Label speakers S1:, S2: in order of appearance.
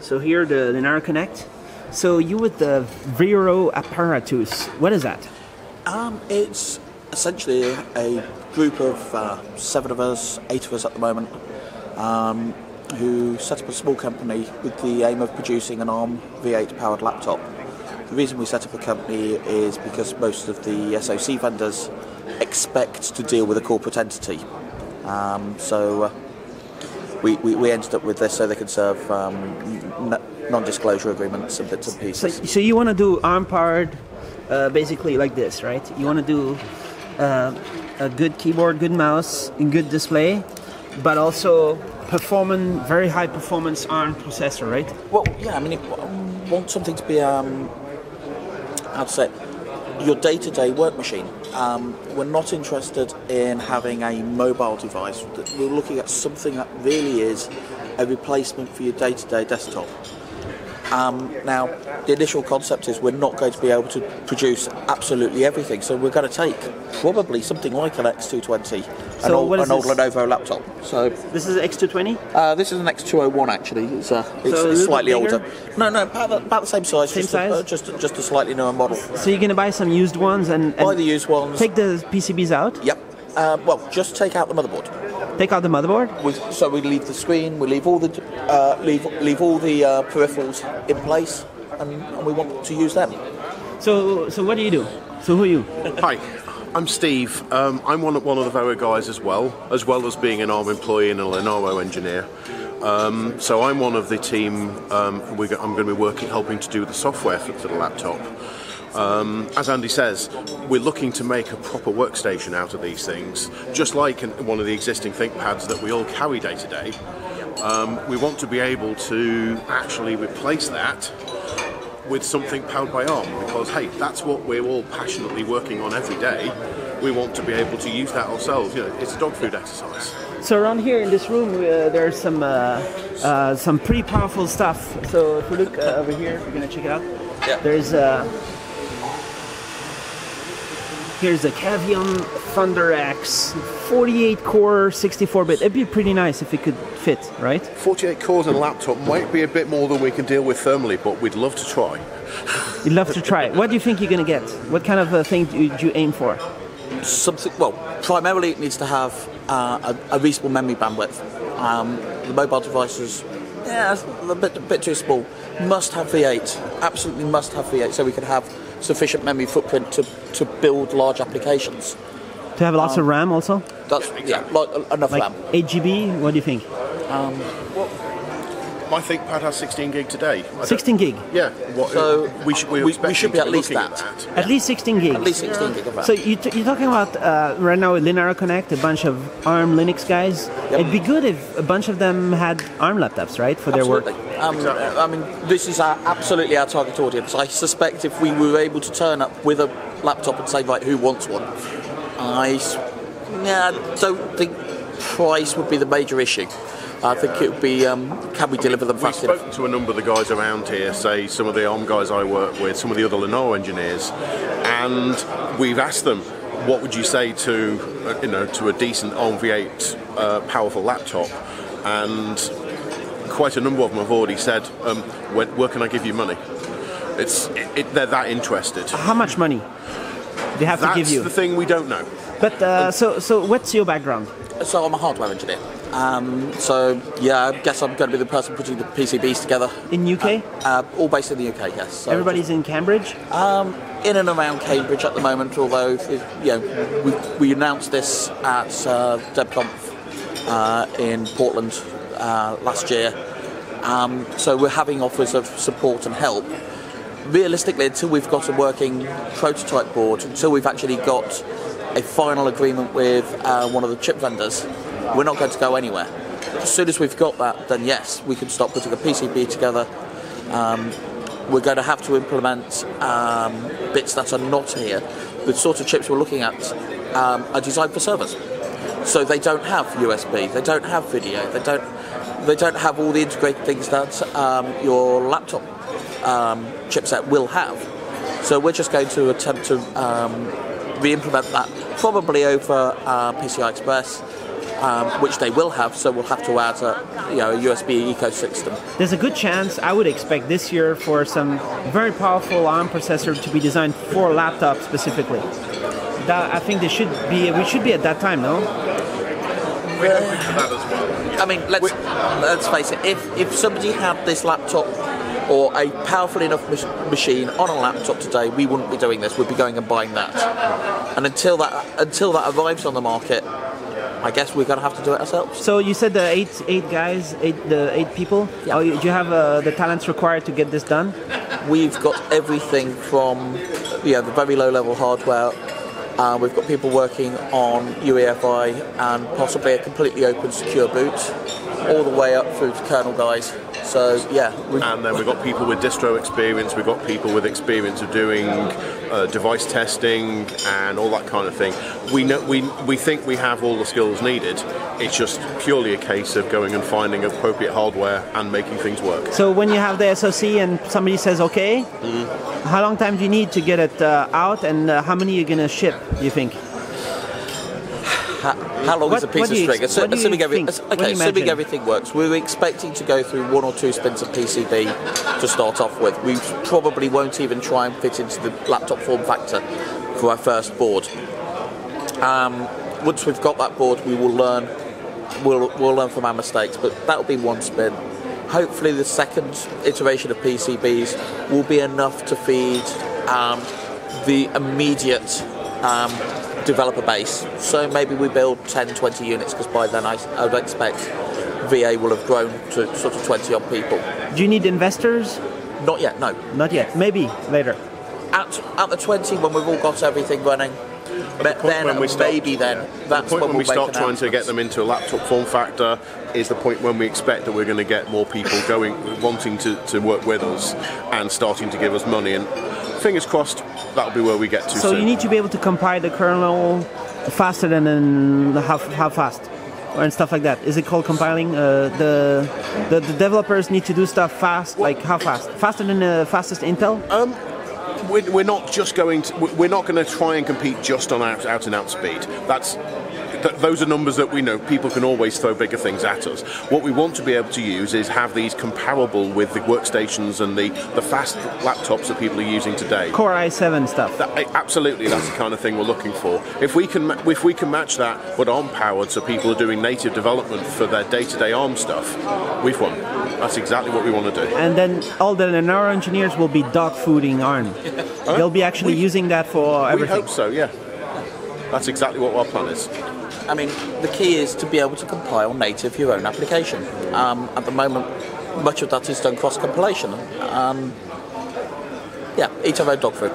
S1: So here the Linaro Connect. So you with the Vero apparatus, what is that?
S2: Um, it's essentially a group of uh, seven of us, eight of us at the moment, um, who set up a small company with the aim of producing an ARM V8 powered laptop. The reason we set up a company is because most of the SoC vendors expect to deal with a corporate entity. Um, so uh, we, we, we ended up with this so they can serve um, non-disclosure agreements and bits and pieces.
S1: so you want to do ARM powered, uh, basically like this, right? You want to do uh, a good keyboard, good mouse, and good display, but also performant, very high performance ARM processor, right?
S2: Well, yeah, I mean, it, want something to be, um, how to say, it, your day-to-day work machine. Um, we're not interested in having a mobile device. We're looking at something that really is a replacement for your day-to-day desktop. Um, now, the initial concept is we're not going to be able to produce absolutely everything, so we're going to take probably something like an X220, an old, an old? Lenovo laptop. So
S1: This is an X220.
S2: uh, this is an X201 actually. It's, uh, it's,
S1: So
S2: it's slightly older. No, no, about the, about the same size.
S1: Same
S2: just
S1: size?
S2: A, uh, just just a slightly newer model.
S1: So you're gonna buy some used ones and,
S2: Buy
S1: and
S2: the used ones.
S1: take the PCBs out,
S2: Yep. Uh, well, just take out the motherboard.
S1: Take out the motherboard.
S2: We, so we leave the screen. We leave all the uh, leave leave all the uh, peripherals in place, and, and we want to use them.
S1: So so what do you do? So who are you?
S3: Hi, I'm Steve. Um, I'm one of, one of the Vero guys as well, as well as being an ARM employee and a Linaro engineer. Um, so I'm one of the team. Um, we I'm going to be working, helping to do the software for, for the laptop. Um, as Andy says, we're looking to make a proper workstation out of these things, just like in one of the existing ThinkPads that we all carry day to day. Um, we want to be able to actually replace that with something powered by ARM because hey, that's what we're all passionately working on every day. We want to be able to use that ourselves. You know, it's a dog food exercise.
S1: So around here in this room, uh, there's some uh, uh, some pretty powerful stuff. So if we look uh, over here, we're gonna check it out.
S2: Yeah.
S1: There's uh, here's a Cavium ThunderX, 48 core, 64 bit. It'd be pretty nice if it could fit, right?
S3: 48 cores on a laptop might be a bit more than we can deal with thermally, but we'd love to try.
S1: You'd love to try. What do you think you're gonna get? What kind of uh, thing do you, do you aim for?
S2: Something. Well, primarily it needs to have uh, a, a reasonable memory bandwidth. Um, the mobile devices, yeah, it's a bit a bit too small. Must have V8. Absolutely must have V8, so we can have sufficient memory footprint to, to build large applications.
S1: To have lots of um, RAM also,
S2: That's yeah, like, uh, enough
S1: like
S2: RAM.
S1: 8 GB. What do you think?
S3: Um, my ThinkPad has 16 gig today. I
S1: 16 gig.
S3: Yeah. What,
S2: So
S3: we should, we're
S2: we- we should be at least
S3: looking
S2: that.
S3: At
S1: At least 16 gigs.
S2: At least 16 gig of RAM.
S1: So you t- you're talking about uh, right now with Linaro Connect, a bunch of ARM Linux guys.
S2: Yep.
S1: It'd be good if a bunch of them had ARM laptops, right, for their work.
S2: Um, I mean, this is our, absolutely our target audience. I suspect if we were able to turn up with a laptop and say, right, who wants one? I, yeah, don't think price would be the major issue. I think it would be, um, can we deliver them
S3: We've
S2: fast enough?
S3: spoken to a number of the guys around here, say some of the ARM guys I work with, some of the other Linaro engineers, and we've asked them, what would you say to, uh, you know, to a decent ARM V8 uh, powerful laptop? And quite a number of them have already said, um, where, where can I give you money? It's, it, it, they're that interested.
S1: How much money they have to give you?
S3: That's the thing we don't know.
S1: But uh, so so what's your background?
S2: So I'm a hardware engineer. Um, so yeah, I guess I'm going to be the person putting the PCBs together.
S1: In UK?
S2: Uh, all based in the UK, yes. So
S1: Everybody's in Cambridge.
S2: Um, in and around Cambridge at the moment, although it, you know, we, we announced this at uh, DebConf uh, in Portland uh, last year. Um, so we're having offers of support and help. Realistically, until we've got a working prototype board, until we've actually got a final agreement with uh, one of the chip vendors, we're not going to go anywhere. As soon as we've got that, then yes, we can start putting a PCB together. Um, we're going to have to implement um, bits that are not here. The sort of chips we're looking at um, are designed for servers, so they don't have USB, they don't have video, they don't they don't have all the integrated things that um, your laptop um, chipset will have. So we're just going to attempt to um, re-implement that probably over uh, PCI Express, um, which they will have. So we'll have to add a, you know a USB ecosystem.
S1: There's a good chance I would expect this year for some very powerful ARM processor to be designed for laptops specifically. That, I think they should be. We should be at that time, no?
S3: We're hoping for that as well.
S2: I mean, let's let's face it. If if somebody had this laptop or a powerful enough mach- machine on a laptop today, we wouldn't be doing this. We'd be going and buying that. And until that until that arrives on the market, I guess we're going to have to do it ourselves.
S1: So you said the eight eight guys, eight the eight people.
S2: Yeah.
S1: Oh, you, do you have uh, the talents required to get this done?
S2: We've got everything from you know, the very low level hardware. Uh, we've got people working on UEFI and possibly a completely open secure boot, all the way up through to kernel guys. So yeah,
S3: And then we've got people with distro experience, we've got people with experience of doing uh, device testing and all that kind of thing. We know we we think we have all the skills needed. It's just purely a case of going and finding appropriate hardware and making things work.
S1: So when you have the SoC and somebody says okay,
S2: Mm-hmm.
S1: how long time do you need to get it uh, out, and uh, how many are you gonna ship? Do you think?
S2: How, how long
S1: What-
S2: is a piece of string?
S1: ex-
S2: assuming every? Okay, assuming everything works, we were expecting to go through one or two spins of PCB to start off with. We probably won't even try and fit into the laptop form factor for our first board. Um, once we've got that board, we will learn. We'll, we'll learn from our mistakes, but that will be one spin. Hopefully, the second iteration of PCBs will be enough to feed um, the immediate um, developer base. So maybe we build 10, 20 units because by then I, I would expect VA will have grown to sort of 20 odd people.
S1: Do you need investors?
S2: Not yet, no.
S1: Not yet. Maybe later.
S2: At, at the 20, when we've all got everything running, but
S3: point
S2: then
S3: when we start-
S2: maybe then
S3: The
S2: that's
S3: point
S2: when
S3: when
S2: we'll
S3: we start trying to get them into a laptop form factor is the point when we expect that we're going to get more people going, wanting to, to work with us and starting to give us money. And fingers crossed, that'll be where we get to
S1: So
S3: soon.
S1: you need to be able to compile the kernel faster than how, how fast, and stuff like that. Is it called compiling? Uh, the, the the developers need to do stuff fast, like how fast? Faster than the fastest Intel?
S3: we're, we're not just going to we're not going to try and compete just on out, out and out speed that's th- those are numbers that we know people can always throw bigger things at us what we want to be able to use is have these comparable with the workstations and the, the fast laptops that people are using today
S1: Core i7 stuff.
S3: that, eh, absolutely, that's the kind of thing we're looking for. If we can, if we can match that, but ARM powered, so people are doing native development for their day-to-day ARM stuff, we've won. That's exactly what we want to do.
S1: And then all the Linaro engineers will be dog fooding ARM. They'll be actually
S3: We-
S1: using that for
S3: We
S1: everything.
S3: hope so. Yeah, that's exactly what our plan is.
S2: I mean, the key is to be able to compile native your own application. Um, at the moment, much of that is done cross compilation. Um, yeah, eat our own dog food.